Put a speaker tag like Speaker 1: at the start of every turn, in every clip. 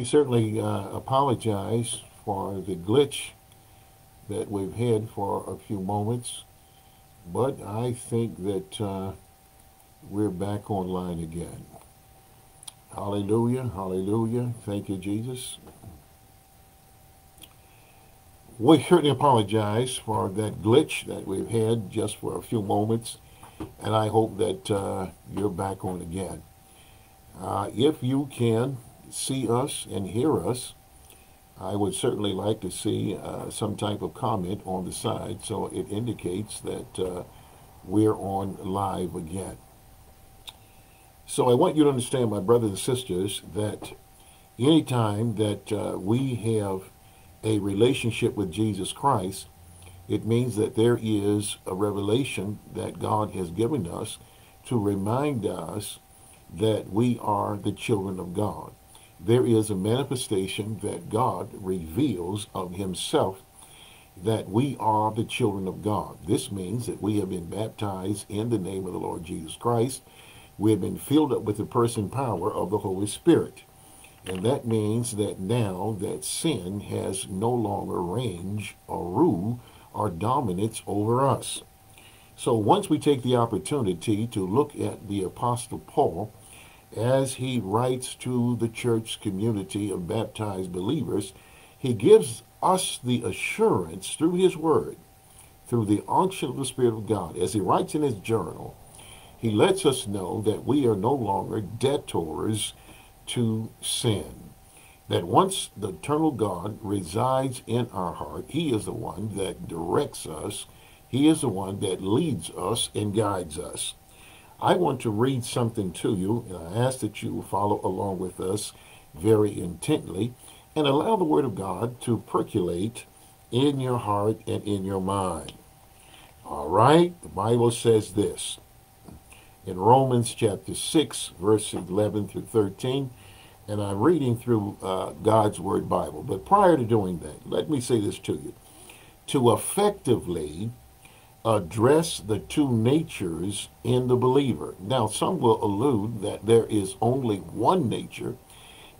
Speaker 1: We certainly uh, apologize for the glitch that we've had for a few moments, but I think that uh, we're back online again. Hallelujah, hallelujah. Thank you, Jesus. We certainly apologize for that glitch that we've had just for a few moments, and I hope that uh, you're back on again. Uh, if you can see us and hear us, I would certainly like to see uh, some type of comment on the side so it indicates that uh, we're on live again. So I want you to understand, my brothers and sisters, that anytime that uh, we have a relationship with Jesus Christ, it means that there is a revelation that God has given us to remind us that we are the children of God. There is a manifestation that God reveals of himself that we are the children of God. This means that we have been baptized in the name of the Lord Jesus Christ we have been filled up with the person power of the Holy Spirit. And that means that now that sin has no longer range or rule or dominance over us. So once we take the opportunity to look at the Apostle Paul as he writes to the church community of baptized believers, he gives us the assurance through his word, through the unction of the Spirit of God, as he writes in his journal, he lets us know that we are no longer debtors to sin. That once the eternal God resides in our heart, He is the one that directs us, He is the one that leads us and guides us. I want to read something to you, and I ask that you follow along with us very intently and allow the Word of God to percolate in your heart and in your mind. All right? The Bible says this in Romans chapter 6, verses 11 through 13. And I'm reading through uh, God's Word Bible. But prior to doing that, let me say this to you. To effectively address the two natures in the believer. Now, some will allude that there is only one nature,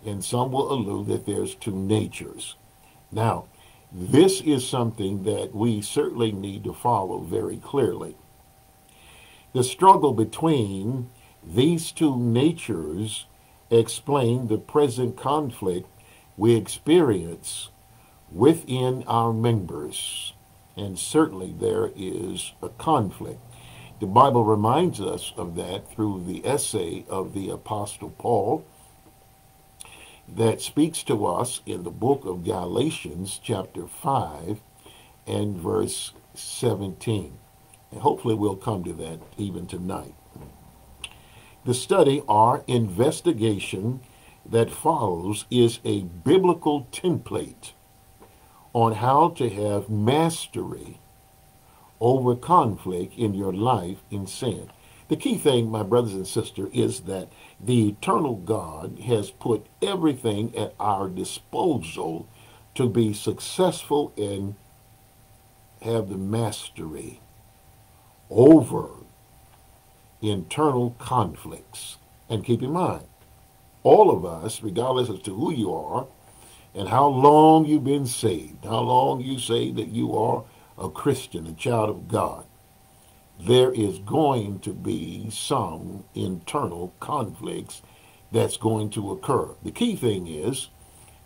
Speaker 1: and some will allude that there's two natures. Now, this is something that we certainly need to follow very clearly. The struggle between these two natures explain the present conflict we experience within our members. And certainly there is a conflict. The Bible reminds us of that through the essay of the Apostle Paul that speaks to us in the book of Galatians, chapter 5 and verse 17. And hopefully we'll come to that even tonight. The study or investigation that follows is a biblical template on how to have mastery over conflict in your life in sin. The key thing, my brothers and sisters, is that the eternal God has put everything at our disposal to be successful and have the mastery over internal conflicts. And keep in mind, all of us, regardless as to who you are and how long you've been saved, how long you say that you are a Christian, a child of God, there is going to be some internal conflicts that's going to occur. The key thing is,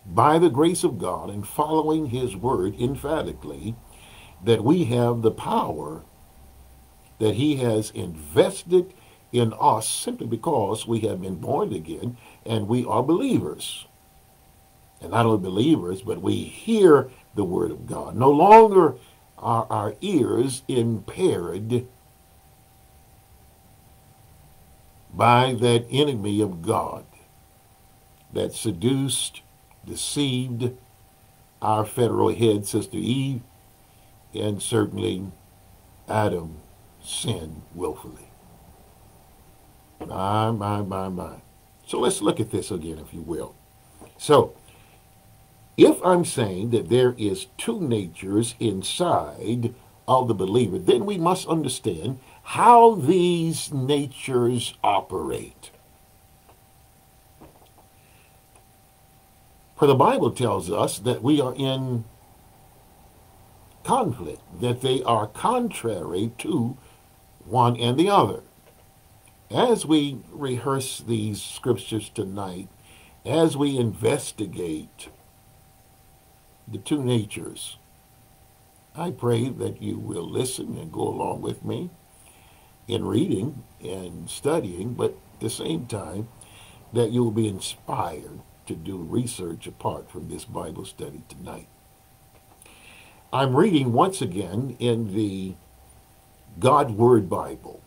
Speaker 1: by the grace of God and following his word emphatically, that we have the power that he has invested in us simply because we have been born again and we are believers. And not only believers, but we hear the word of God. No longer are our ears impaired by that enemy of God that seduced, deceived our federal head, Sister Eve, and certainly Adam sin willfully. My, my, my, my. So let's look at this again, if you will. So, if I'm saying that there is two natures inside of the believer, then we must understand how these natures operate. For the Bible tells us that we are in conflict, that they are contrary to one and the other. As we rehearse these scriptures tonight, as we investigate the two natures, I pray that you will listen and go along with me in reading and studying, but at the same time, that you will be inspired to do research apart from this Bible study tonight. I'm reading once again in the God Word Bible,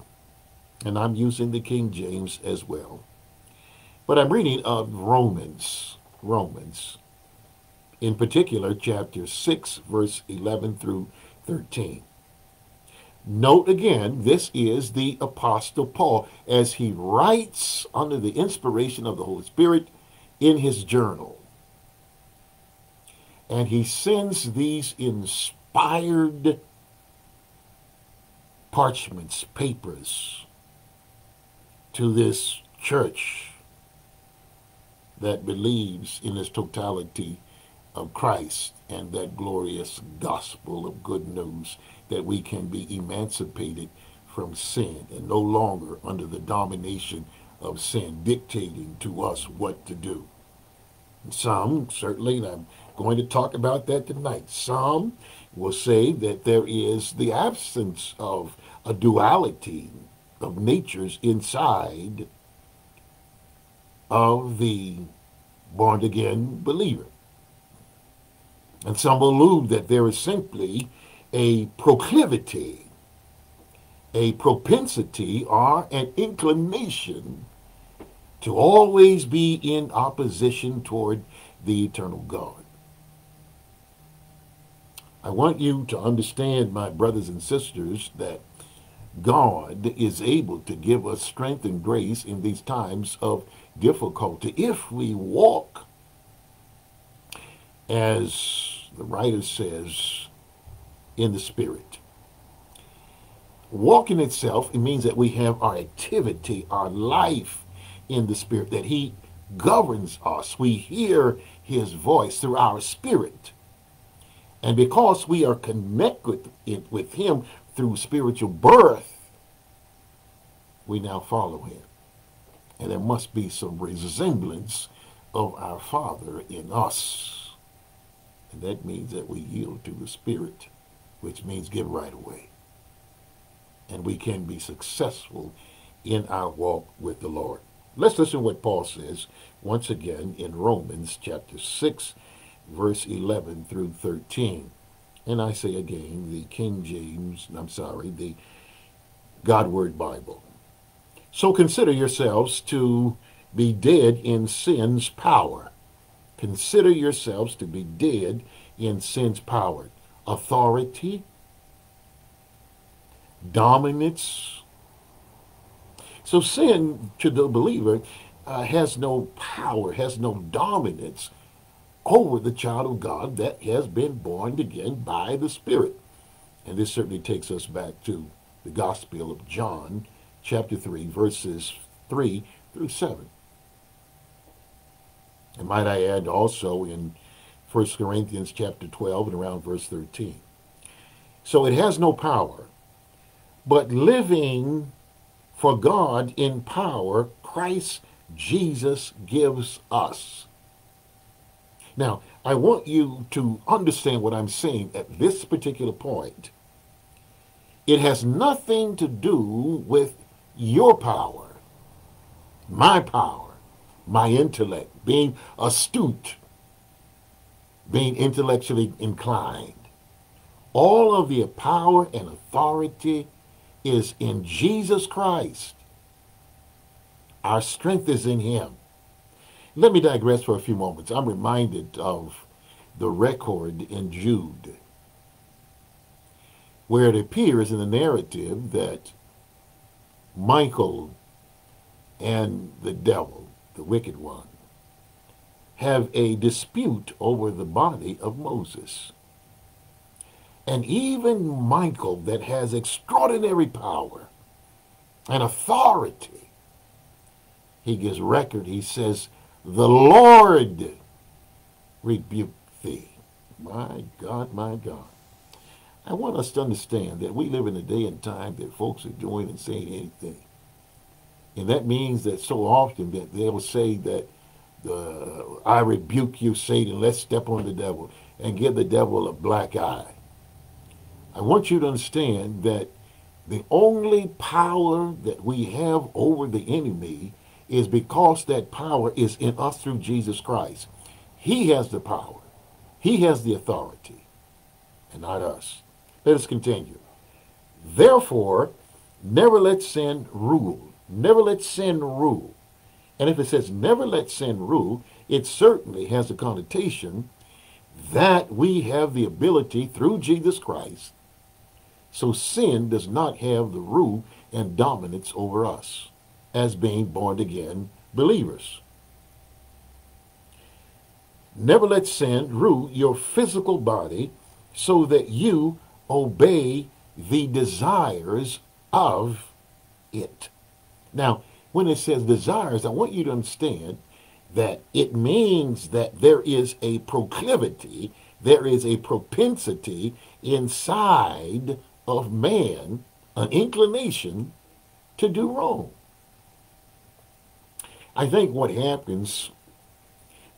Speaker 1: and I'm using the King James as well. But I'm reading of Romans, Romans, in particular, chapter 6, verse 11 through 13. Note again, this is the Apostle Paul as he writes under the inspiration of the Holy Spirit in his journal. And he sends these inspired parchments, papers, to this church that believes in its totality of Christ and that glorious gospel of good news that we can be emancipated from sin and no longer under the domination of sin dictating to us what to do. Some, certainly, and I'm going to talk about that tonight, some will say that there is the absence of a duality of natures inside of the born again believer. And some allude that there is simply a proclivity, a propensity, or an inclination to always be in opposition toward the eternal God. I want you to understand, my brothers and sisters, that God is able to give us strength and grace in these times of difficulty if we walk, as the writer says, in the Spirit. Walking itself, it means that we have our activity, our life in the Spirit, that He governs us. We hear His voice through our spirit. And because we are connected with Him through spiritual birth, we now follow Him. And there must be some resemblance of our Father in us. That means that we yield to the Spirit which means give right away. And we can be successful in our walk with the Lord. Let's listen to what Paul says once again in Romans chapter 6, verse 11 through 13. And I say again, the King James, I'm sorry, the God Word Bible. So consider yourselves to be dead in sin's power. Consider yourselves to be dead in sin's power authority, dominance. So sin to the believer uh, has no power, has no dominance over the child of God that has been born again by the Spirit. And this certainly takes us back to the Gospel of John, chapter 3, verses 3 through 7. And might I add also in 1 Corinthians chapter 12 and around verse 13. So it has no power, but living for God in power, Christ Jesus gives us. Now, I want you to understand what I'm saying at this particular point. It has nothing to do with your power, my power, my intellect, being astute, being intellectually inclined. All of the power and authority is in Jesus Christ. Our strength is in him. Let me digress for a few moments. I'm reminded of the record in Jude, where it appears in the narrative that Michael and the devil, the wicked one, have a dispute over the body of Moses. And even Michael, that has extraordinary power and authority, he gives record. He says, The Lord rebuke thee. My God, my God. I want us to understand that we live in a day and time that folks are doing and saying anything. And that means that so often that they'll say that uh, I rebuke you, Satan, let's step on the devil and give the devil a black eye. I want you to understand that the only power that we have over the enemy is because that power is in us through Jesus Christ. He has the power. He has the authority, and not us. Let us continue. Therefore, never let sin rule. Never let sin rule. And if it says never let sin rule, it certainly has a connotation that we have the ability through Jesus Christ. So sin does not have the rule and dominance over us as being born again believers. Never let sin rule your physical body so that you obey the desires of it. Now, when it says desires, I want you to understand that it means that there is a proclivity, there is a propensity inside of man, an inclination to do wrong. I think what happens,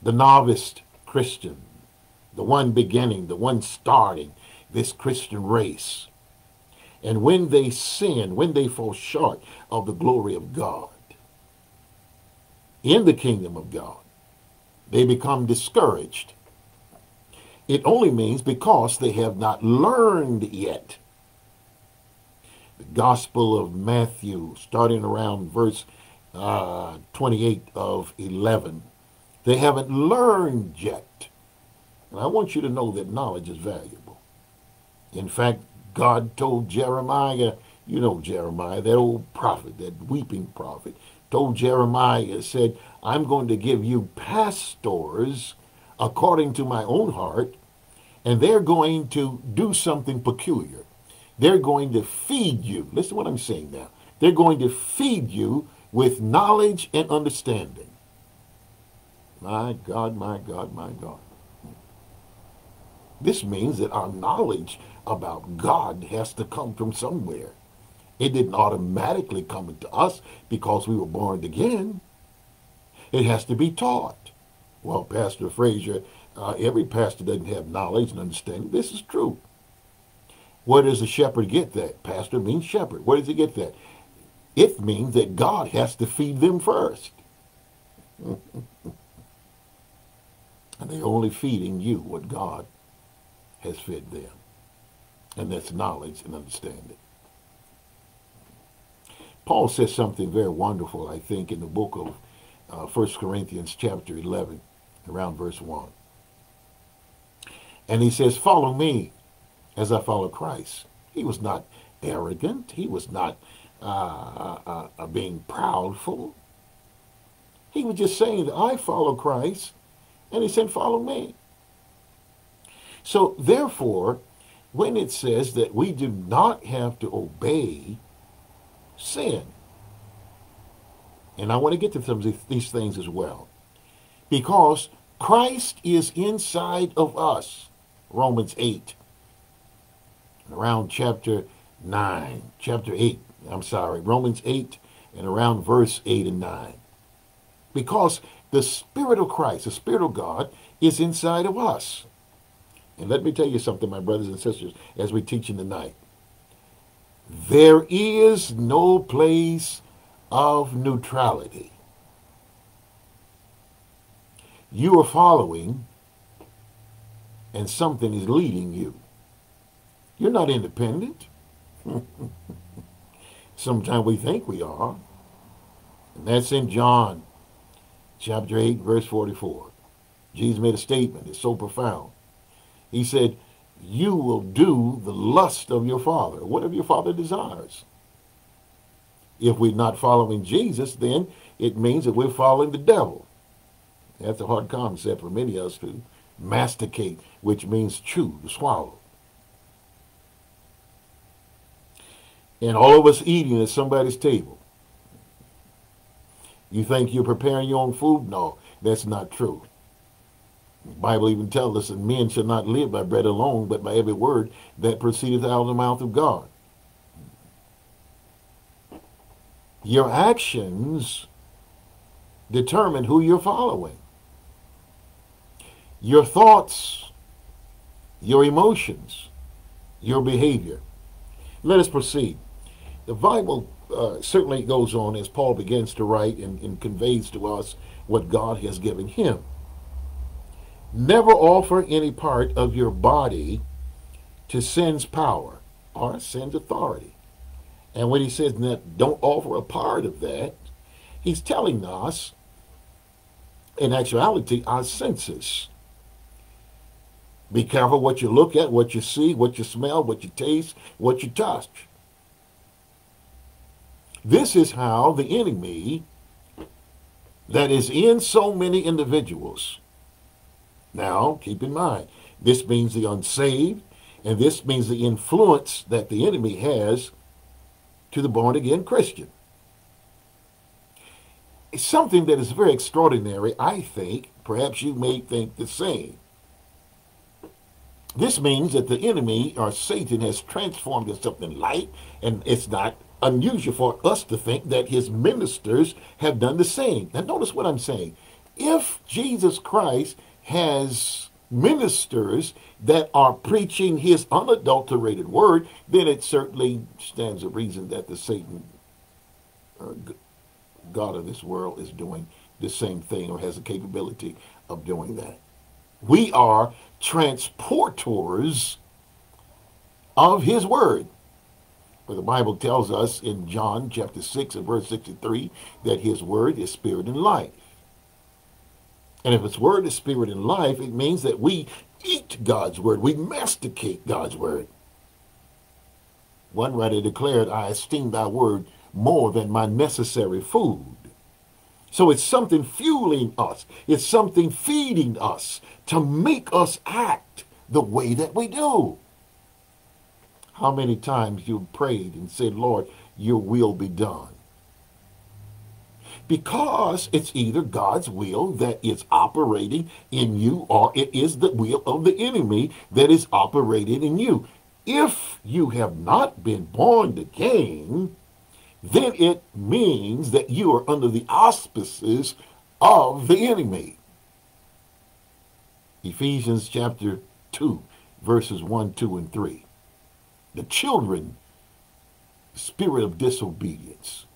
Speaker 1: the novice Christian, the one beginning, the one starting this Christian race, and when they sin, when they fall short of the glory of God in the kingdom of God, they become discouraged. It only means because they have not learned yet. The Gospel of Matthew, starting around verse uh, 28 of 11. They haven't learned yet. And I want you to know that knowledge is valuable. In fact, God told Jeremiah, you know Jeremiah, that old prophet, that weeping prophet, told Jeremiah, said, I'm going to give you pastors according to my own heart, and they're going to do something peculiar. They're going to feed you. Listen to what I'm saying now. They're going to feed you with knowledge and understanding. My God, my God, my God. This means that our knowledge about God has to come from somewhere. It didn't automatically come into us because we were born again. It has to be taught. Well, Pastor Frazier, uh, every pastor doesn't have knowledge and understanding. This is true. Where does a shepherd get that? Pastor means shepherd. Where does he get that? It means that God has to feed them first. and they're only feeding you what God has fed them. And that's knowledge and understanding. Paul says something very wonderful, I think, in the book of uh, 1 Corinthians chapter 11, around verse 1. And he says, follow me as I follow Christ. He was not arrogant. He was not uh, uh, uh, being proudful. He was just saying that I follow Christ, and he said, follow me. So therefore, when it says that we do not have to obey sin, and I want to get to some of these things as well, because Christ is inside of us, Romans 8, around chapter 9, chapter 8, I'm sorry, Romans 8 and around verse 8 and 9. Because the Spirit of Christ, the Spirit of God, is inside of us. And let me tell you something, my brothers and sisters, as we teach in the night. There is no place of neutrality. You are following, and something is leading you. You're not independent. Sometimes we think we are. And that's in John chapter 8, verse 44. Jesus made a statement. It's so profound. He said, you will do the lust of your father, whatever your father desires. If we're not following Jesus, then it means that we're following the devil. That's a hard concept for many of us to masticate, which means chew, to swallow. and all of us eating at somebody's table. You think you're preparing your own food? No, that's not true. Bible even tells us that men shall not live by bread alone, but by every word that proceedeth out of the mouth of God. Your actions determine who you're following. Your thoughts, your emotions, your behavior. Let us proceed. The Bible uh, certainly goes on as Paul begins to write and, and conveys to us what God has given him. Never offer any part of your body to sin's power or sin's authority. And when he says that don't offer a part of that, he's telling us, in actuality, our senses. Be careful what you look at, what you see, what you smell, what you taste, what you touch. This is how the enemy that is in so many individuals. Now, keep in mind, this means the unsaved, and this means the influence that the enemy has to the born again Christian. It's something that is very extraordinary, I think. Perhaps you may think the same. This means that the enemy or Satan has transformed into something light, and it's not unusual for us to think that his ministers have done the same. Now, notice what I'm saying. If Jesus Christ has ministers that are preaching his unadulterated word, then it certainly stands a reason that the Satan uh, God of this world is doing the same thing or has the capability of doing that. We are transporters of his word. For the Bible tells us in John chapter 6 and verse 63 that his word is spirit and life. And if his word is spirit and life, it means that we eat God's word. We masticate God's word. One writer declared, I esteem thy word more than my necessary food. So it's something fueling us. It's something feeding us to make us act the way that we do. How many times you prayed and said, Lord, your will be done? Because it's either God's will that is operating in you or it is the will of the enemy that is operating in you. If you have not been born again, then it means that you are under the auspices of the enemy. Ephesians chapter 2, verses 1, 2, and 3. The children, spirit of disobedience.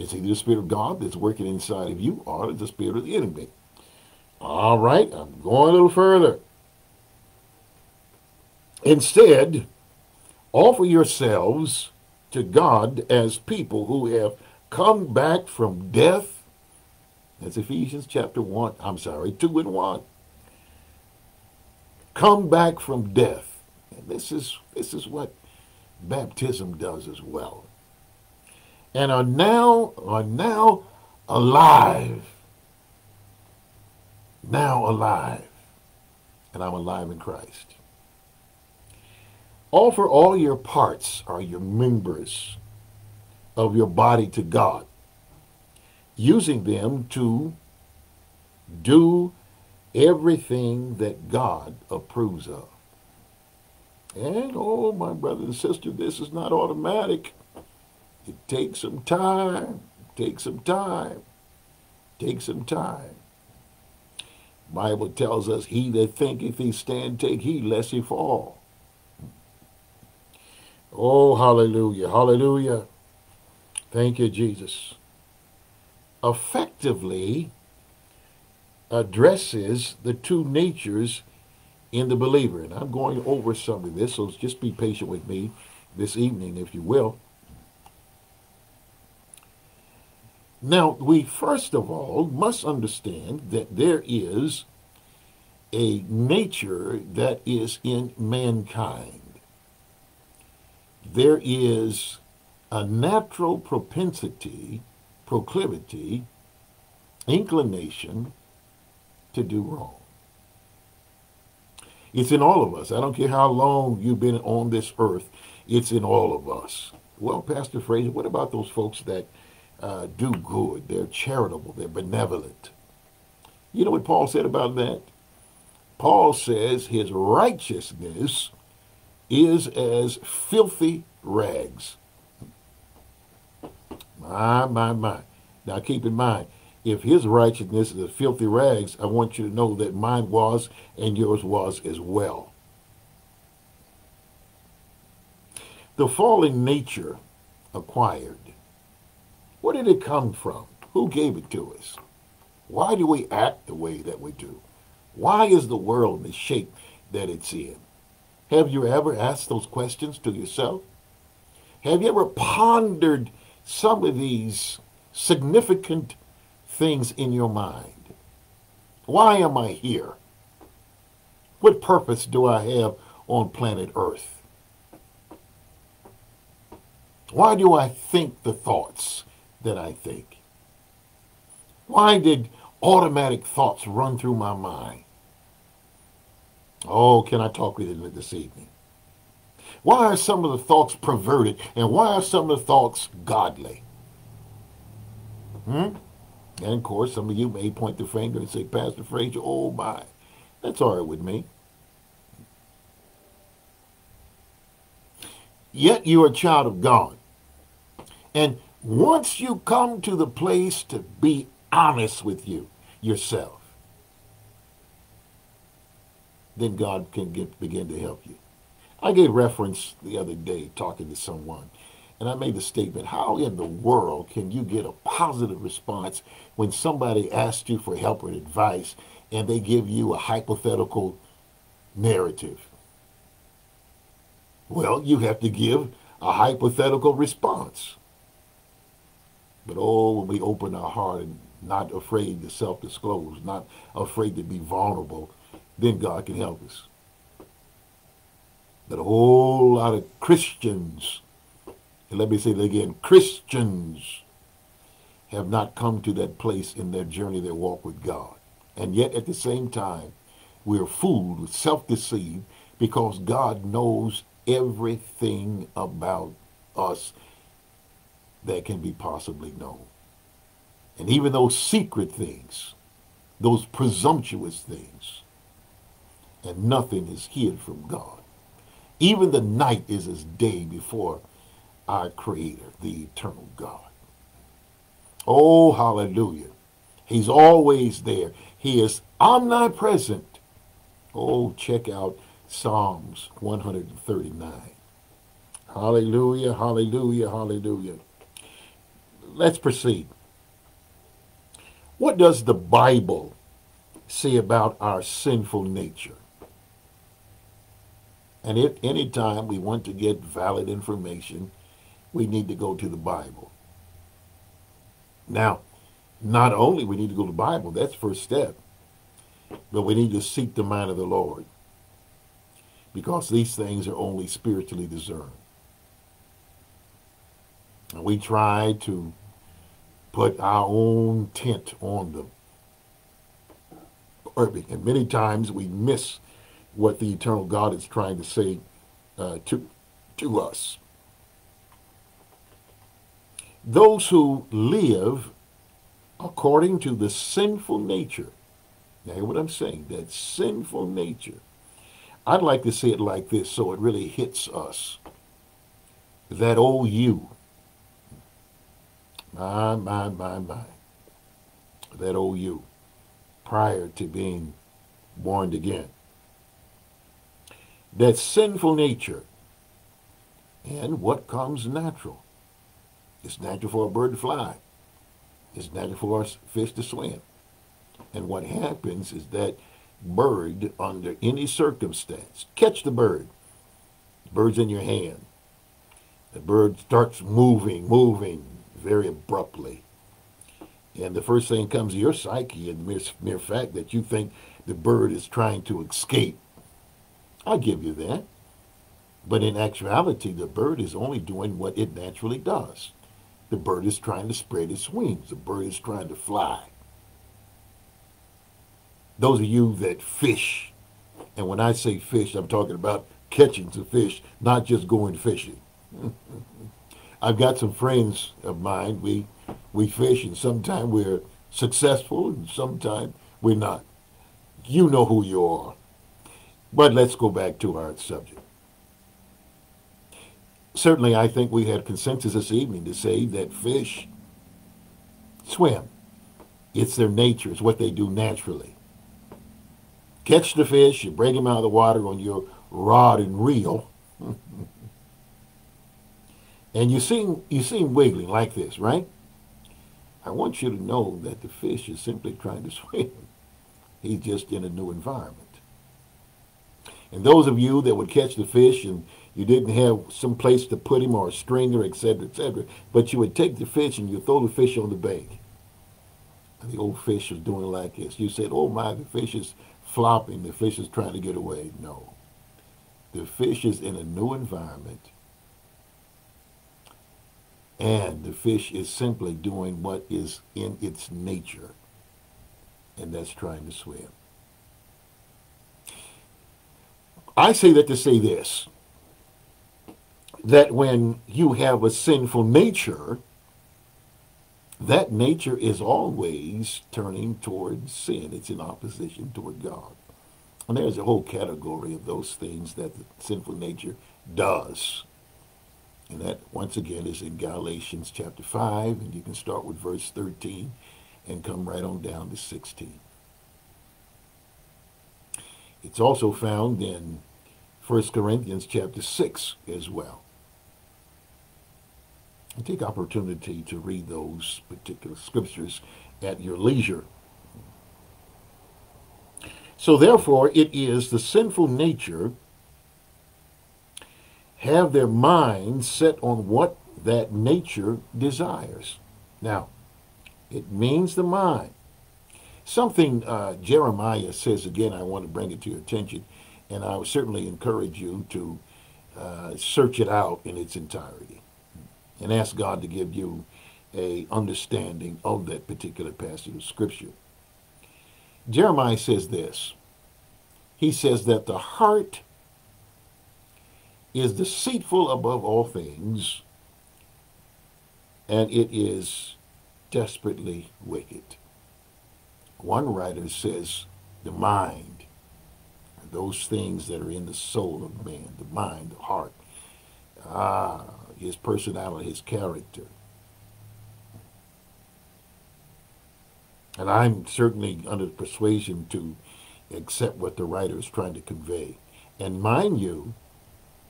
Speaker 1: It's either the spirit of God that's working inside of you or the spirit of the enemy. All right, I'm going a little further. Instead, offer yourselves to God as people who have come back from death. That's Ephesians chapter 1, I'm sorry, 2 and 1. Come back from death. And this is this is what baptism does as well. And are now are now alive. Now alive. And I'm alive in Christ. Offer all your parts or your members of your body to God, using them to do everything that God approves of. And oh, my brother and sister, this is not automatic. It takes some time. take some time. take some time. Bible tells us, He that thinketh he stand, take heed lest he fall. Oh, hallelujah, hallelujah. Thank you, Jesus. Effectively addresses the two natures in the believer. And I'm going over some of this, so just be patient with me this evening, if you will. Now, we first of all must understand that there is a nature that is in mankind there is a natural propensity, proclivity, inclination to do wrong. It's in all of us. I don't care how long you've been on this earth, it's in all of us. Well, Pastor Frazier, what about those folks that uh, do good? They're charitable, they're benevolent. You know what Paul said about that? Paul says his righteousness is as filthy rags. My, my, my. Now keep in mind, if his righteousness is as filthy rags, I want you to know that mine was and yours was as well. The fallen nature acquired, where did it come from? Who gave it to us? Why do we act the way that we do? Why is the world the shape that it's in? Have you ever asked those questions to yourself? Have you ever pondered some of these significant things in your mind? Why am I here? What purpose do I have on planet Earth? Why do I think the thoughts that I think? Why did automatic thoughts run through my mind. Oh, can I talk with you this evening? Why are some of the thoughts perverted and why are some of the thoughts godly? Hmm? And of course, some of you may point the finger and say, Pastor Frazier, oh my. That's all right with me. Yet you are a child of God. And once you come to the place to be honest with you yourself, then God can get, begin to help you. I gave reference the other day talking to someone, and I made the statement, how in the world can you get a positive response when somebody asks you for help or advice and they give you a hypothetical narrative? Well, you have to give a hypothetical response. But oh, when we open our heart and not afraid to self-disclose, not afraid to be vulnerable, then God can help us. But a whole lot of Christians, and let me say that again, Christians have not come to that place in their journey, their walk with God. And yet at the same time, we're fooled, self-deceived, because God knows everything about us that can be possibly known. And even those secret things, those presumptuous things, and nothing is hid from God. Even the night is as day before our Creator, the eternal God. Oh, hallelujah. He's always there. He is omnipresent. Oh, check out Psalms 139. Hallelujah, hallelujah, hallelujah. Let's proceed. What does the Bible say about our sinful nature? And if any time we want to get valid information, we need to go to the Bible. Now, not only we need to go to the Bible, that's first step, but we need to seek the mind of the Lord because these things are only spiritually discerned. And we try to put our own tint on them. And many times we miss what the eternal God is trying to say uh, to, to us. Those who live according to the sinful nature, now hear what I'm saying, that sinful nature. I'd like to say it like this so it really hits us. That old you my, my, my, my. That old you, prior to being born again. That sinful nature and what comes natural. It's natural for a bird to fly. It's natural for a fish to swim. And what happens is that bird, under any circumstance, catch the bird. The bird's in your hand. The bird starts moving, moving, very abruptly. And the first thing comes to your psyche, and the mere, mere fact that you think the bird is trying to escape. I'll give you that. But in actuality, the bird is only doing what it naturally does. The bird is trying to spread its wings. The bird is trying to fly. Those of you that fish, and when I say fish, I'm talking about catching some fish, not just going fishing. I've got some friends of mine. We we fish, and sometimes we're successful, and sometimes We're not. You know who you are. But let's go back to our subject. Certainly, I think we had consensus this evening to say that fish swim. It's their nature. It's what they do naturally. Catch the fish, you break them out of the water on your rod and reel. And you see, you see him wiggling like this, right? I want you to know that the fish is simply trying to swim. He's just in a new environment. And those of you that would catch the fish and you didn't have some place to put him or a stringer, etc., etc., but you would take the fish and you throw the fish on the bank. And the old fish was doing like this. You said, oh my, the fish is flopping. The fish is trying to get away. No. The fish is in a new environment. And the fish is simply doing what is in its nature. And that's trying to swim. I say that to say this that when you have a sinful nature, that nature is always turning towards sin. It's in opposition toward God. And there's a whole category of those things that the sinful nature does. And that, once again, is in Galatians chapter 5, and you can start with verse 13 and come right on down to 16. It's also found in 1 Corinthians chapter 6 as well. And take opportunity to read those particular scriptures at your leisure. So therefore, it is the sinful nature have their mind set on what that nature desires. Now, it means the mind. Something uh, Jeremiah says again, I want to bring it to your attention and I would certainly encourage you to uh, search it out in its entirety and ask God to give you a understanding of that particular passage of Scripture. Jeremiah says this. He says that the heart is deceitful above all things, and it is desperately wicked. One writer says the mind those things that are in the soul of man, the mind, the heart, ah, his personality, his character. And I'm certainly under persuasion to accept what the writer is trying to convey. And mind you,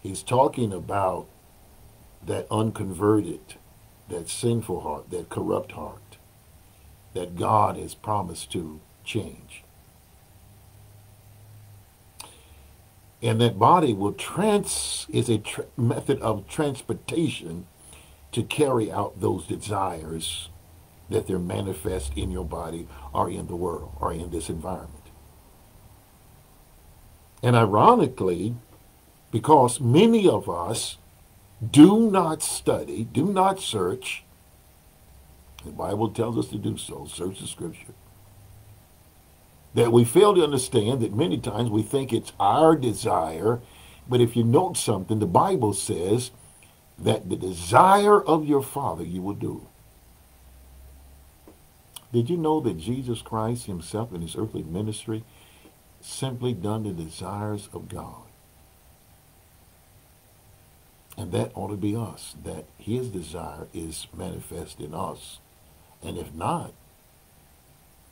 Speaker 1: he's talking about that unconverted, that sinful heart, that corrupt heart that God has promised to change. and that body will trans is a tr method of transportation to carry out those desires that they're manifest in your body or in the world or in this environment. And ironically, because many of us do not study, do not search, the Bible tells us to do so, search the scripture that we fail to understand that many times we think it's our desire, but if you note something, the Bible says that the desire of your Father you will do. Did you know that Jesus Christ himself in his earthly ministry simply done the desires of God? And that ought to be us, that his desire is manifest in us. And if not,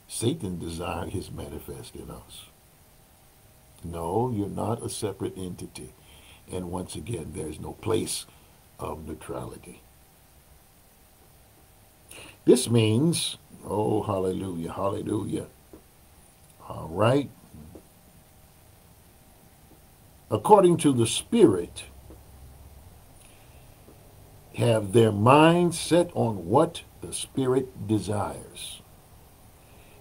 Speaker 1: Satan desire is manifest in us. No, you're not a separate entity. And once again, there's no place of neutrality. This means, oh, hallelujah, hallelujah. All right. According to the Spirit, have their minds set on what the Spirit desires.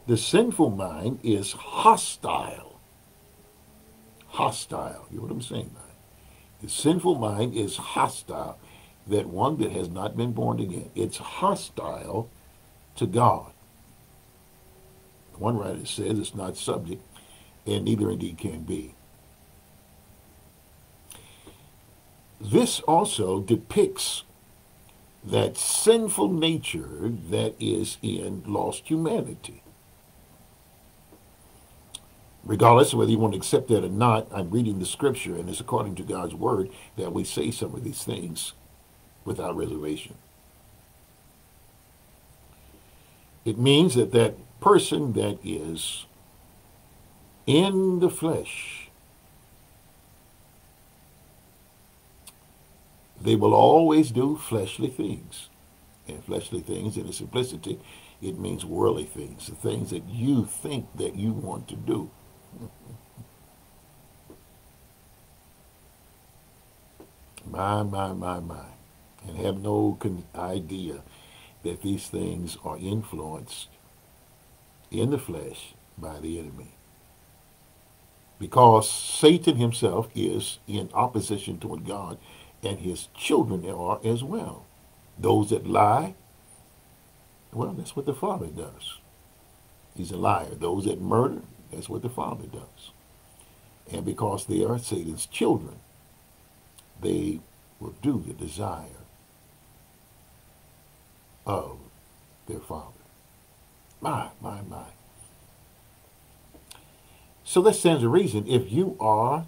Speaker 1: The sinful mind is hostile. Hostile. You know what I'm saying? Man? The sinful mind is hostile. That one that has not been born again. It's hostile to God. One writer says it's not subject, and neither indeed can be. This also depicts that sinful nature that is in lost humanity. regardless of whether you want to accept that or not, I'm reading the scripture, and it's according to God's word that we say some of these things without reservation. It means that that person that is in the flesh, they will always do fleshly things. And fleshly things, in its simplicity, it means worldly things, the things that you think that you want to do. My, my, my, my. And have no idea that these things are influenced in the flesh by the enemy. Because Satan himself is in opposition toward God, and his children are as well. Those that lie, well, that's what the Father does. He's a liar. Those that murder, that's what the Father does. And because they are Satan's children, they will do the desire of their Father. My, my, my. So that stands to reason. If you are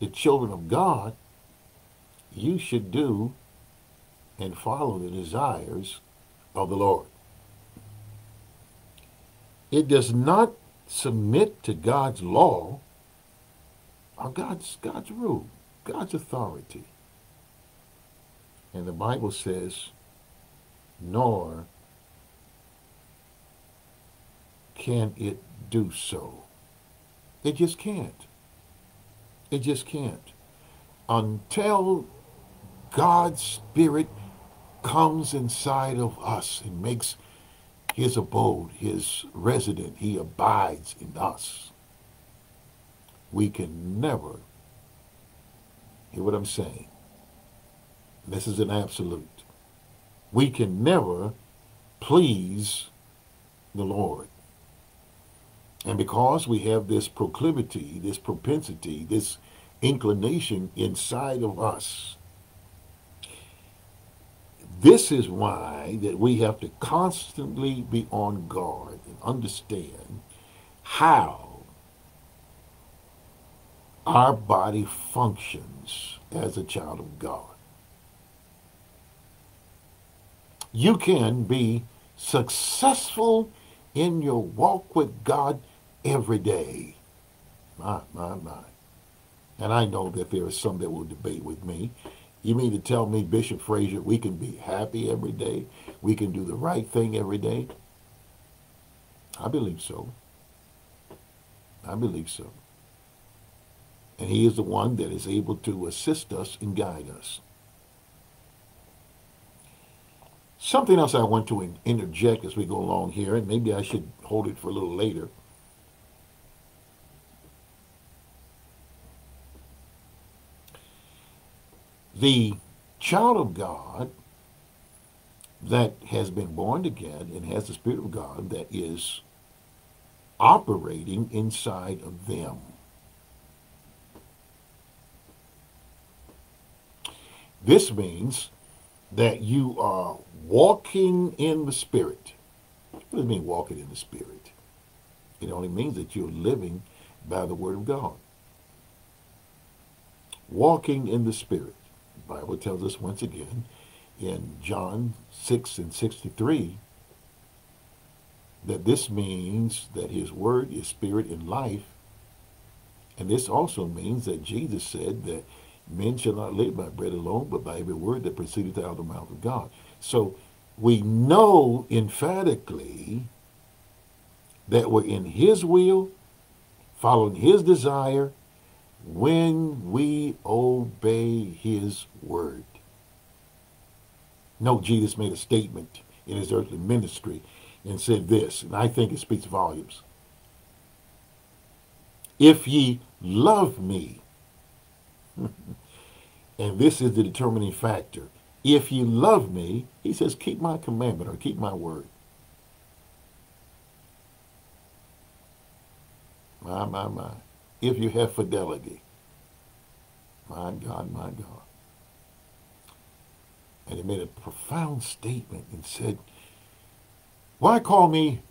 Speaker 1: the children of God, you should do and follow the desires of the Lord. It does not submit to God's law or God's, God's rule, God's authority. And the Bible says, nor can it do so. It just can't. It just can't. Until God's Spirit comes inside of us and makes his abode, his resident, he abides in us. We can never, hear what I'm saying? This is an absolute. We can never please the Lord. And because we have this proclivity, this propensity, this inclination inside of us, this is why that we have to constantly be on guard and understand how our body functions as a child of God. You can be successful in your walk with God every day. My, my, my. And I know that there are some that will debate with me. You mean to tell me, Bishop Frazier, we can be happy every day? We can do the right thing every day? I believe so. I believe so. And he is the one that is able to assist us and guide us. Something else I want to interject as we go along here, and maybe I should hold it for a little later. The child of God that has been born again and has the Spirit of God that is operating inside of them. This means that you are walking in the Spirit. What does it mean walking in the Spirit? It only means that you're living by the Word of God. Walking in the Spirit. Bible tells us once again in John 6 and 63 that this means that his word is spirit and life. And this also means that Jesus said that men shall not live by bread alone, but by every word that proceedeth out of the mouth of God. So we know emphatically that we're in his will, following his desire, when we obey his word. No, Jesus made a statement in his earthly ministry and said this, and I think it speaks volumes. If ye love me, and this is the determining factor, if ye love me, he says, keep my commandment or keep my word. My, my, my if you have fidelity. My God, my God. And he made a profound statement and said, Why call me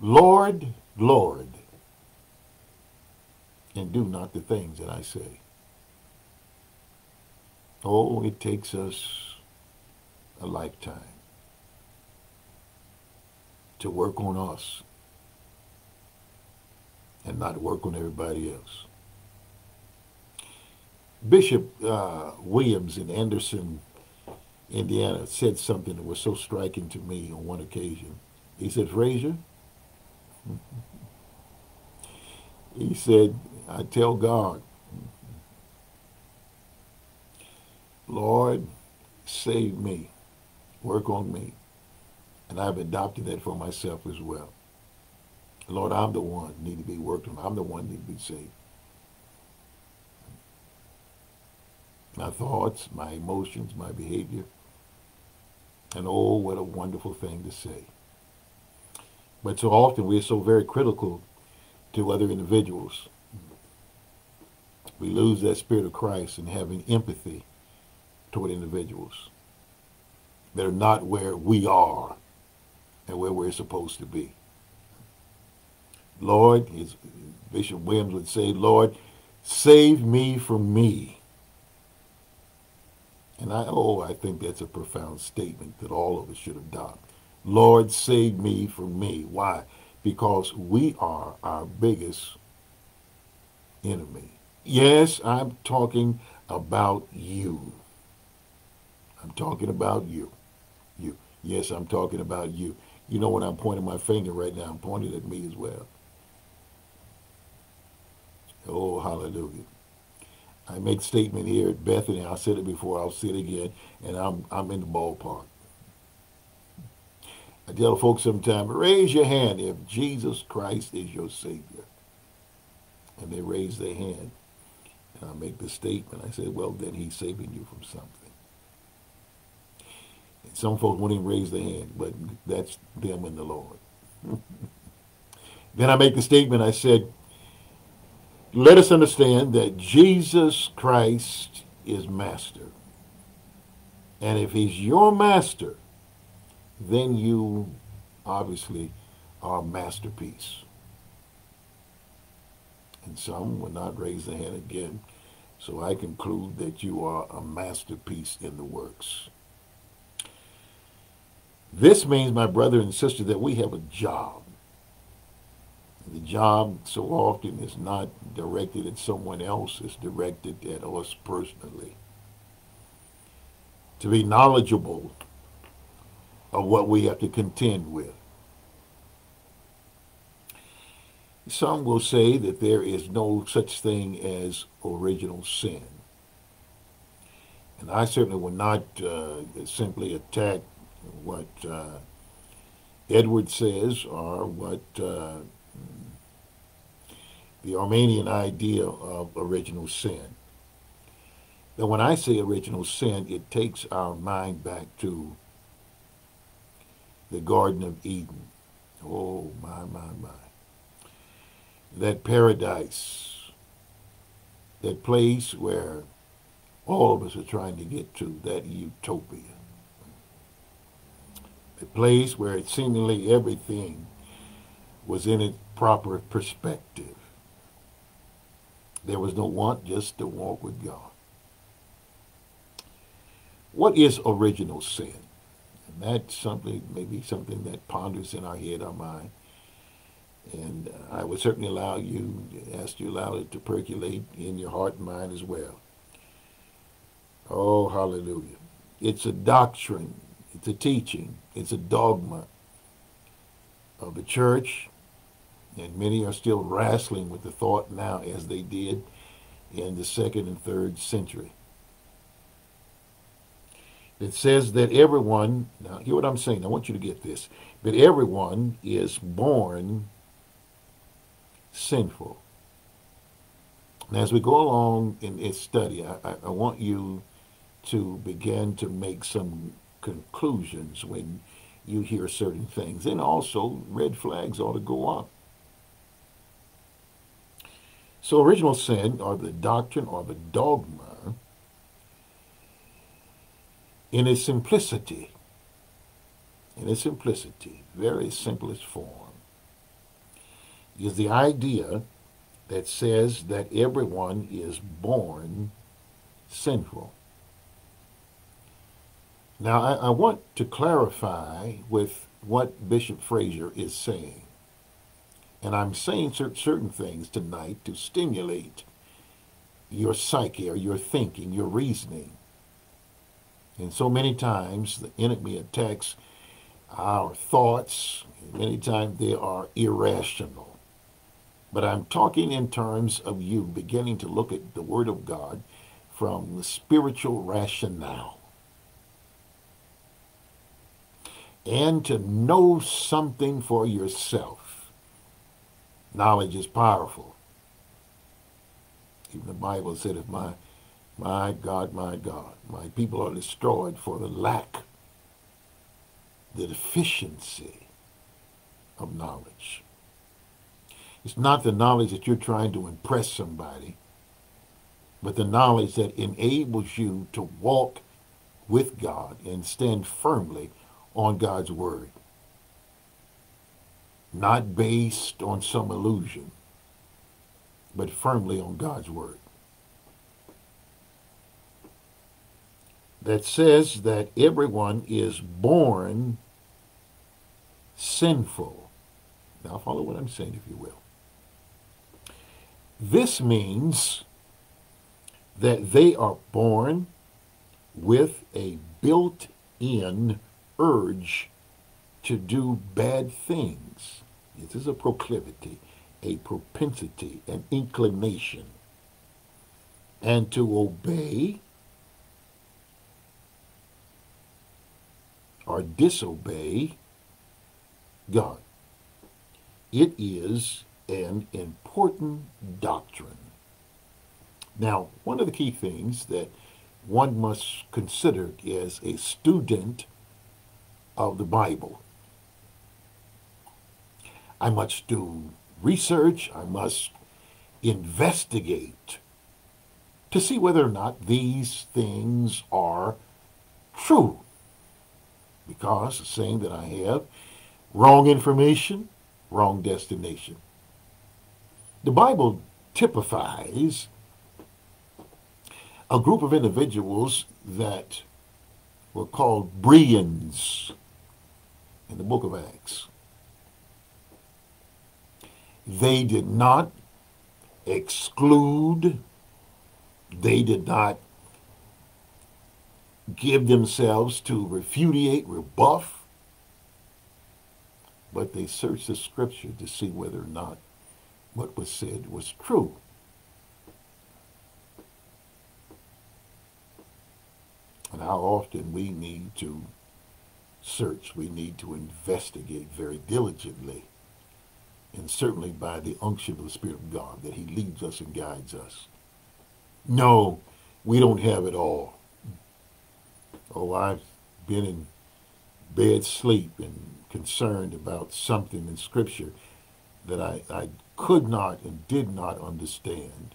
Speaker 1: Lord, Lord, and do not the things that I say. Oh, it takes us a lifetime to work on us and not work on everybody else. Bishop uh, Williams in Anderson, Indiana, said something that was so striking to me on one occasion. He said, Frazier, he said, I tell God, Lord, save me, work on me. And I've adopted that for myself as well. Lord, I'm the one need to be worked on. I'm the one need to be saved. My thoughts, my emotions, my behavior. And oh, what a wonderful thing to say. But so often we're so very critical to other individuals. We lose that spirit of Christ in having empathy toward individuals that are not where we are and where we're supposed to be. Lord, as Bishop Williams would say, Lord, save me from me. And I, oh, I think that's a profound statement that all of us should adopt. Lord, save me from me. Why? Because we are our biggest enemy. Yes, I'm talking about you. I'm talking about you. You. Yes, I'm talking about you. You know when I'm pointing my finger right now, I'm pointing at me as well. Oh, hallelujah. I make statement here at Bethany. I said it before. I'll say it again, and I'm I'm in the ballpark. I tell folks sometimes, raise your hand if Jesus Christ is your Savior. And they raise their hand. And I make the statement. I say, well, then he's saving you from something. And some folks won't even raise their hand, but that's them and the Lord. then I make the statement. I said, let us understand that Jesus Christ is master. And if he's your master, then you obviously are a masterpiece. And some will not raise their hand again. So I conclude that you are a masterpiece in the works. This means, my brother and sister, that we have a job. The job so often is not directed at someone else, it's directed at us personally. To be knowledgeable of what we have to contend with. Some will say that there is no such thing as original sin. And I certainly will not uh, simply attack what uh, Edward says or what uh, the Arminian idea of original sin. Now, when I say original sin, it takes our mind back to the Garden of Eden. Oh, my, my, my. That paradise, that place where all of us are trying to get to, that utopia. The place where seemingly everything was in its proper perspective. There was no want, just to walk with God. What is original sin? And that's something, maybe something that ponders in our head, our mind. And uh, I would certainly allow you, ask you, allow it to percolate in your heart and mind as well. Oh, hallelujah. It's a doctrine, it's a teaching, it's a dogma of the church, and many are still wrestling with the thought now as they did in the second and third century. It says that everyone, now hear what I'm saying, I want you to get this, that everyone is born sinful. And as we go along in its study, I, I want you to begin to make some conclusions when you hear certain things. And also, red flags ought to go up. So original sin, or the doctrine, or the dogma, in its simplicity, in its simplicity, very simplest form, is the idea that says that everyone is born sinful. Now, I, I, want to clarify with what Bishop Frazier is saying. And I'm saying certain things tonight to stimulate your psyche or your thinking, your reasoning. And so many times the enemy attacks our thoughts, many times they are irrational. But I'm talking in terms of you beginning to look at the Word of God from the spiritual rationale. And to know something for yourself. Knowledge is powerful. Even the Bible said, if my, my God, my God, my people are destroyed for the lack, the deficiency of knowledge. It's not the knowledge that you're trying to impress somebody, but the knowledge that enables you to walk with God and stand firmly on God's word. Not based on some illusion, but firmly on God's word. That says that everyone is born sinful. Now follow what I'm saying, if you will. This means that they are born with a built-in urge to do bad things. This is a proclivity, a propensity, an inclination. And to obey or disobey God. It is an important doctrine. Now, one of the key things that one must consider as a student of the Bible. I must do research, I must investigate to see whether or not these things are true. Because the saying that I have, wrong information, wrong destination. The Bible typifies a group of individuals that were called Bereans in the book of Acts. They did not exclude, they did not give themselves to repudiate, rebuff, but they searched the scripture to see whether or not what was said was true. And how often we need to search, we need to investigate very diligently, and certainly by the unction of the Spirit of God, that He leads us and guides us. No, we don't have it all. Oh, I've been in bed sleep and concerned about something in Scripture that I, I could not and did not understand.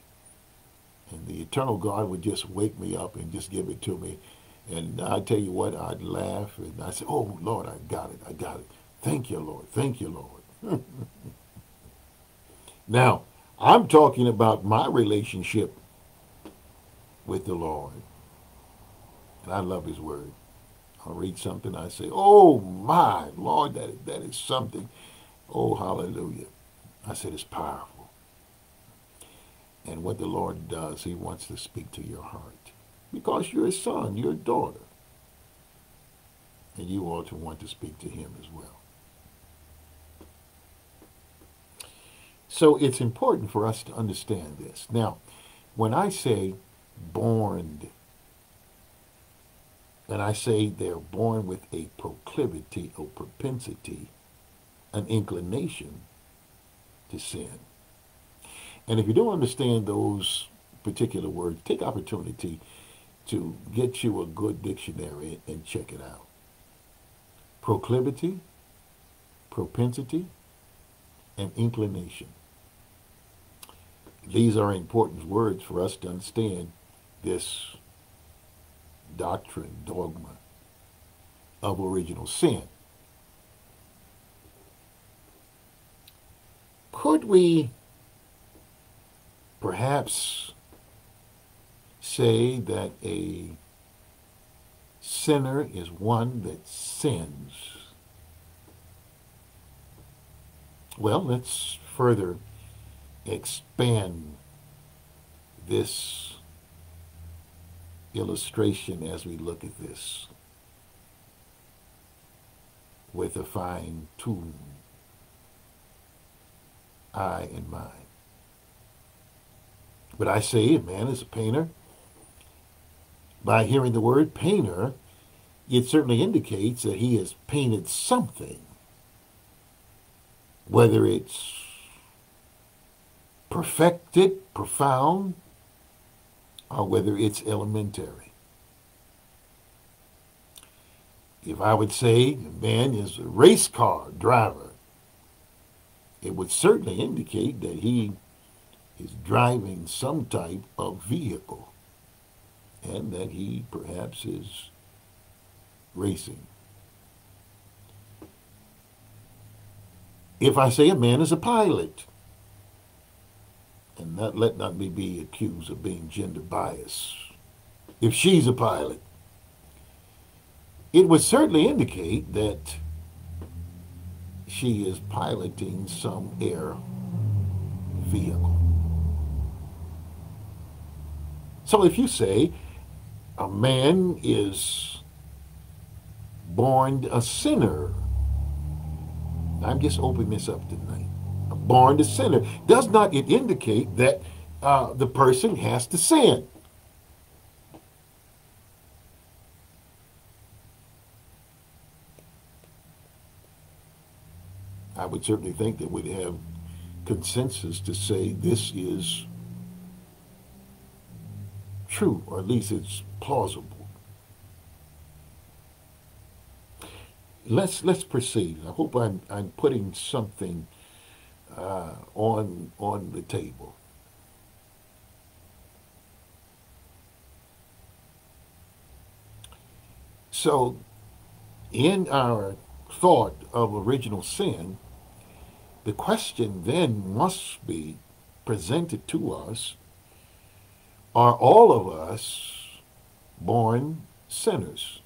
Speaker 1: And the eternal God would just wake me up and just give it to me. And I tell you what, I'd laugh and I'd say, oh, Lord, I got it. I got it. Thank you, Lord. Thank you, Lord. now, I'm talking about my relationship with the Lord. And I love his word. I'll read something, I say, oh my, Lord, that, that is something. Oh, hallelujah. I said, it's powerful. And what the Lord does, he wants to speak to your heart because you're a son, you're a daughter. And you ought to want to speak to him as well. So it's important for us to understand this. Now, when I say born, and I say they're born with a proclivity or propensity, an inclination to sin. And if you don't understand those particular words, take opportunity to get you a good dictionary and check it out. Proclivity, propensity, and inclination. These are important words for us to understand this doctrine, dogma of original sin. Could we perhaps say that a sinner is one that sins. Well, let's further expand this illustration as we look at this with a fine tune eye in mind. But I say a man is a painter. By hearing the word painter, it certainly indicates that he has painted something, whether it's perfected, profound, or whether it's elementary. If I would say a man is a race car driver, it would certainly indicate that he is driving some type of vehicle and that he perhaps is racing. If I say a man is a pilot, and not, let not me be accused of being gender biased, if she's a pilot, it would certainly indicate that she is piloting some air vehicle. So if you say a man is born a sinner, I'm just opening this up tonight. Born a sinner does not it indicate that uh, the person has to sin? I would certainly think that we'd have consensus to say this is true, or at least it's plausible. Let's let's proceed. I hope I'm I'm putting something uh, on on the table. So, in our thought of original sin, the question then must be presented to us are all of us born sinners?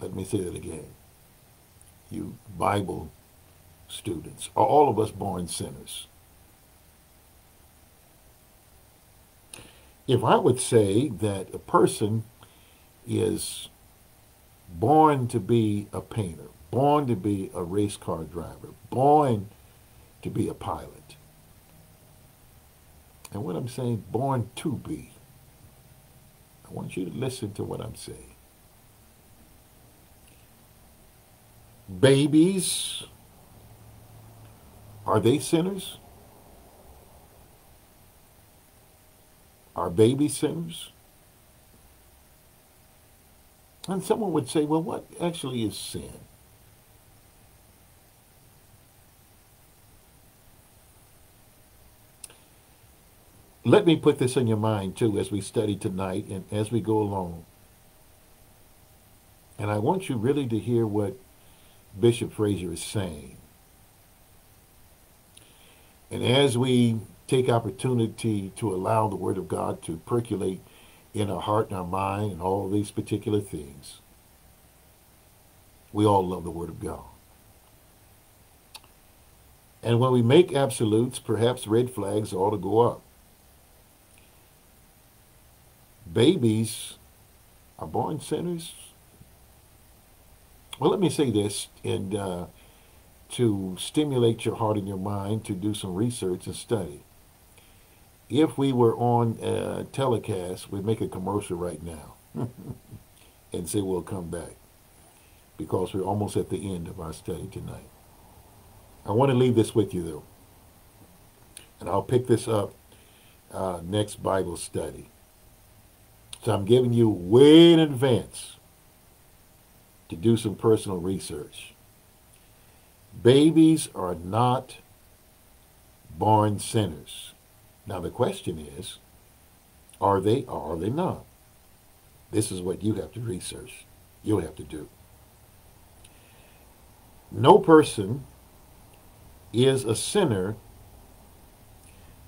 Speaker 1: Let me say that again. You Bible students, are all of us born sinners? If I would say that a person is born to be a painter, born to be a race car driver, born to be a pilot, and what I'm saying, born to be. I want you to listen to what I'm saying. Babies, are they sinners? Are babies sinners? And someone would say, well, what actually is sin? let me put this in your mind too as we study tonight and as we go along. And I want you really to hear what Bishop Frazier is saying. And as we take opportunity to allow the Word of God to percolate in our heart and our mind and all these particular things, we all love the Word of God. And when we make absolutes, perhaps red flags ought to go up. babies are born sinners? Well, let me say this, and uh, to stimulate your heart and your mind to do some research and study. If we were on a telecast, we'd make a commercial right now and say we'll come back because we're almost at the end of our study tonight. I want to leave this with you, though, and I'll pick this up uh, next Bible study. So I'm giving you way in advance to do some personal research. Babies are not born sinners. Now the question is, are they or are they not? This is what you have to research. You'll have to do. No person is a sinner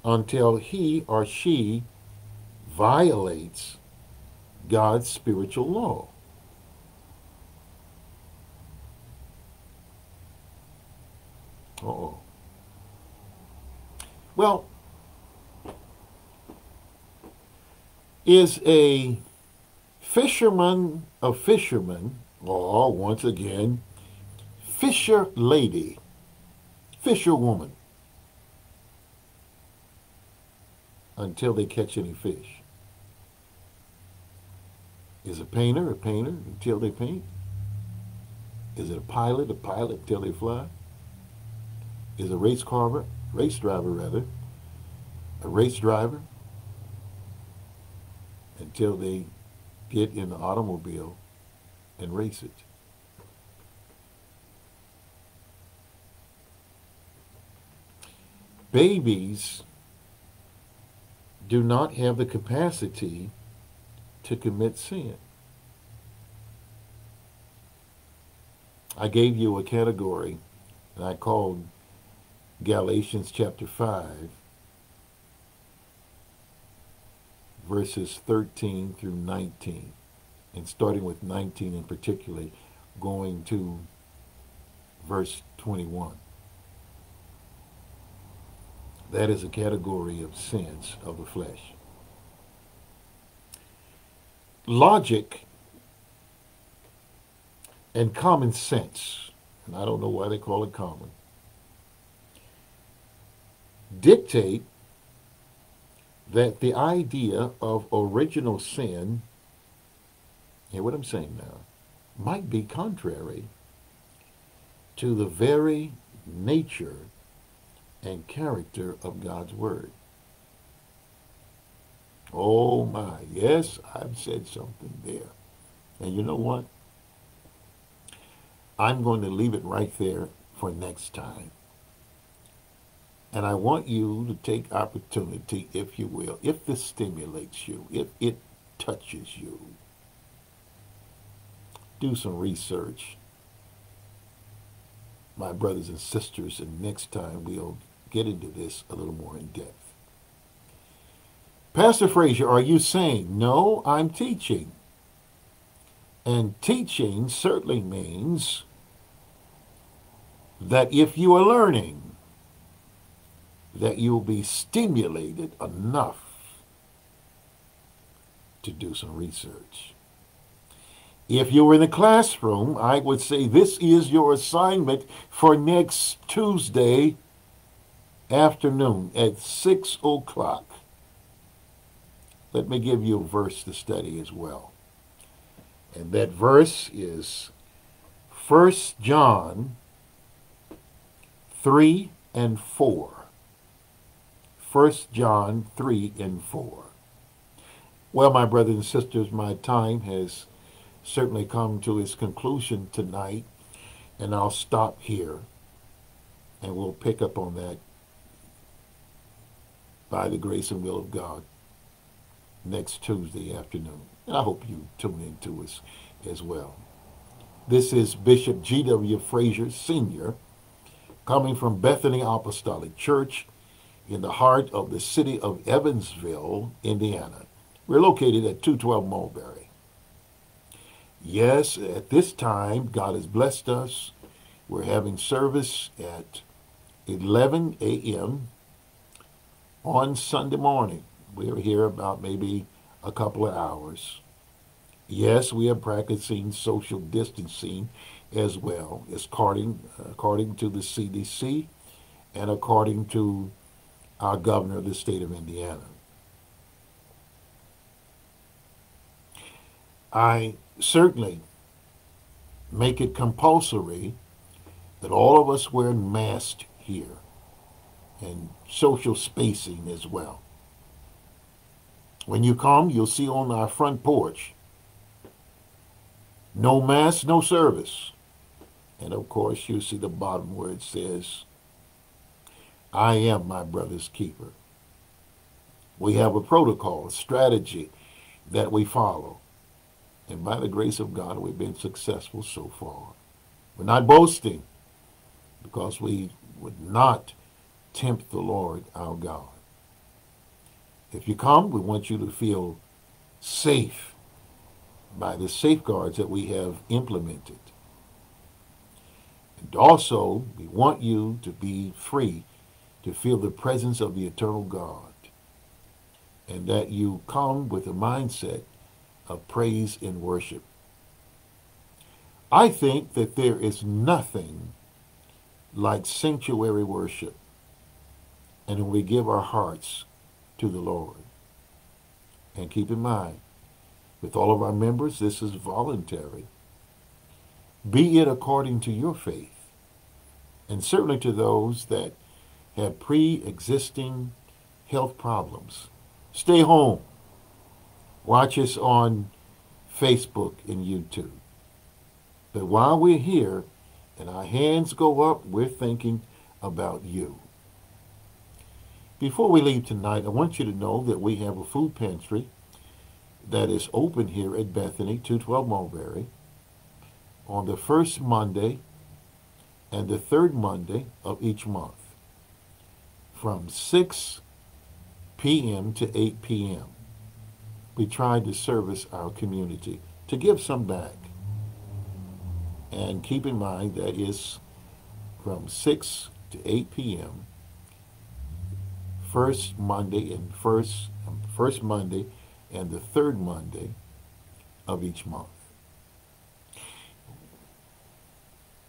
Speaker 1: until he or she violates God's spiritual law. Oh. Well, is a fisherman a fisherman, or once again, fisher lady, fisher woman, until they catch any fish? Is a painter a painter until they paint? Is it a pilot a pilot until they fly? Is a race carver, race driver rather a race driver until they get in the automobile and race it. Babies do not have the capacity to commit sin. I gave you a category and I called Galatians chapter 5 verses 13 through 19, and starting with 19 in particular, going to verse 21. That is a category of sins of the flesh. Logic and common sense, and I don't know why they call it common, dictate that the idea of original sin, hear what I'm saying now, might be contrary to the very nature and character of God's Word. Oh my, yes, I've said something there. And you know what? I'm going to leave it right there for next time. And I want you to take opportunity, if you will, if this stimulates you, if it touches you, do some research, my brothers and sisters, and next time we'll get into this a little more in depth. Pastor Frazier, are you saying, no, I'm teaching? And teaching certainly means that if you are learning, that you'll be stimulated enough to do some research. If you're in the classroom, I would say this is your assignment for next Tuesday afternoon at 6 o'clock. Let me give you a verse to study as well. And that verse is 1 John 3 and 4. 1 John 3 and 4. Well, my brothers and sisters, my time has certainly come to its conclusion tonight, and I'll stop here, and we'll pick up on that by the grace and will of God next Tuesday afternoon. And I hope you tune in to us as well. This is Bishop G.W. Frazier, Sr., coming from Bethany Apostolic Church in the heart of the city of Evansville, Indiana. We're located at 212 Mulberry. Yes, at this time, God has blessed us. We're having service at 11 a.m. on Sunday morning. We're here about maybe a couple of hours. Yes, we are practicing social distancing as well, according, according to the CDC and according to our governor of the state of Indiana. I certainly make it compulsory that all of us wear masks here and social spacing as well. When you come, you'll see on our front porch, no mask, no service. And of course, you see the bottom where it says I am my brother's keeper. We have a protocol, a strategy that we follow. And by the grace of God, we've been successful so far. We're not boasting because we would not tempt the Lord our God. If you come, we want you to feel safe by the safeguards that we have implemented. And also, we want you to be free to feel the presence of the eternal God and that you come with a mindset of praise and worship. I think that there is nothing like sanctuary worship and when we give our hearts to the Lord. And keep in mind, with all of our members, this is voluntary. Be it according to your faith, and certainly to those that have pre-existing health problems. Stay home. Watch us on Facebook and YouTube. But while we're here and our hands go up, we're thinking about you. Before we leave tonight, I want you to know that we have a food pantry that is open here at Bethany, 212 Mulberry, on the first Monday and the third Monday of each month from 6 p.m. to 8 p.m. We try to service our community, to give some back. And keep in mind that is from 6 to 8 p.m. First Monday and first um, first Monday and the third Monday of each month.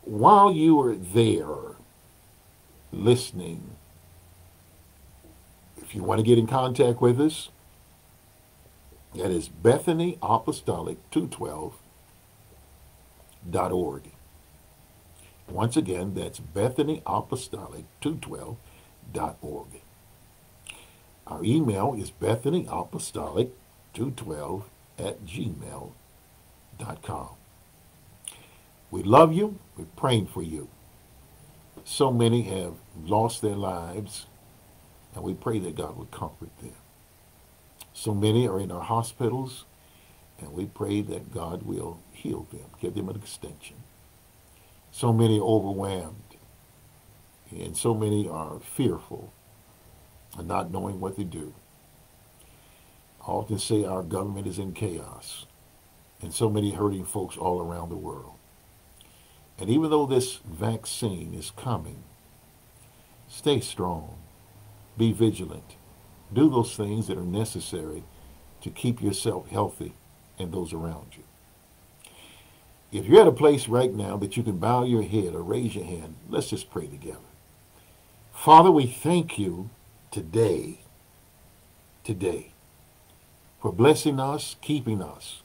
Speaker 1: While you are there listening, if you want to get in contact with us, that is Bethany Apostolic 212.org. Once again, that's Bethany Apostolic 212.org. Our email is Bethany Apostolic 212 at gmail.com. We love you. We're praying for you. So many have lost their lives, and we pray that God would comfort them. So many are in our hospitals, and we pray that God will heal them, give them an extension. So many overwhelmed, and so many are fearful and not knowing what to do I often say our government is in chaos and so many hurting folks all around the world. And even though this vaccine is coming, stay strong, be vigilant, do those things that are necessary to keep yourself healthy and those around you. If you're at a place right now that you can bow your head or raise your hand, let's just pray together. Father, we thank you today, today, for blessing us, keeping us.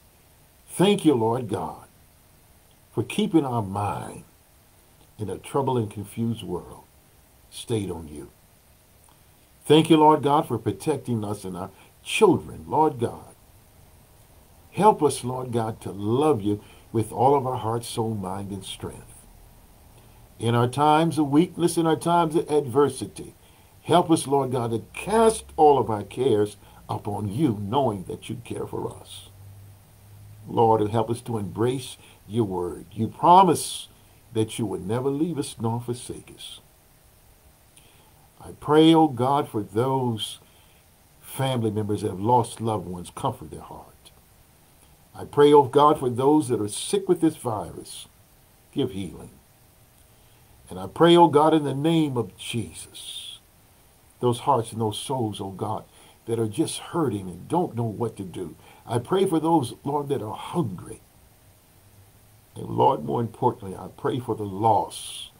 Speaker 1: Thank you, Lord God, for keeping our mind in a troubled and confused world stayed on you. Thank you, Lord God, for protecting us and our children, Lord God. Help us, Lord God, to love you with all of our heart, soul, mind, and strength. In our times of weakness, in our times of adversity, help us, Lord God, to cast all of our cares upon you, knowing that you care for us. Lord, help us to embrace your word. You promise that you would never leave us nor forsake us. I pray, O oh God, for those family members that have lost loved ones, comfort their heart. I pray, oh God, for those that are sick with this virus, give healing. And I pray, oh God, in the name of Jesus, those hearts and those souls, O God, that are just hurting and don't know what to do. I pray for those, Lord, that are hungry. And Lord, more importantly, I pray for the lost.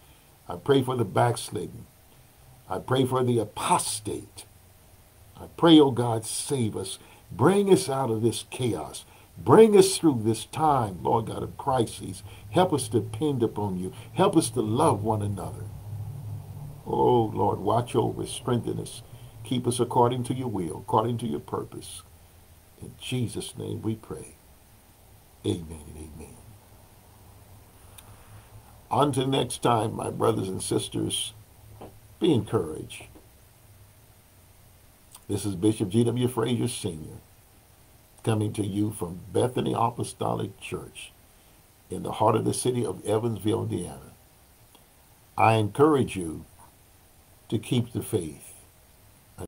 Speaker 1: I pray for the backslidden. I pray for the apostate. I pray, oh God, save us. Bring us out of this chaos. Bring us through this time, Lord God, of crises. Help us depend upon you. Help us to love one another. Oh, Lord, watch over, strengthen us. Keep us according to your will, according to your purpose. In Jesus' name we pray. Amen and amen. Until next time, my brothers and sisters, be encouraged. This is Bishop G.W. Frazier Sr. coming to you from Bethany Apostolic Church in the heart of the city of Evansville, Indiana. I encourage you to keep the faith.